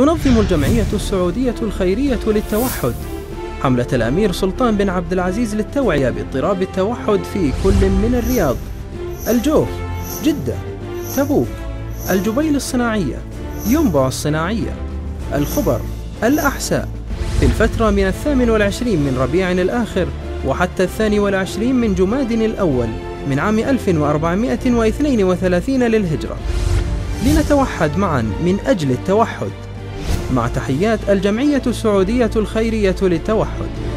تنظم الجمعية السعودية الخيرية للتوحد. حملة الأمير سلطان بن عبد العزيز للتوعية باضطراب التوحد في كل من الرياض. الجوف جدة تبوك. الجبيل الصناعية ينبع الصناعية. الخبر الأحساء. في الفترة من الثامن والعشرين من ربيع الآخر وحتى الثاني والعشرين من جماد الأول من عام 1432 للهجرة. لنتوحد معا من أجل التوحد. مع تحيات الجمعية السعودية الخيرية للتوحد.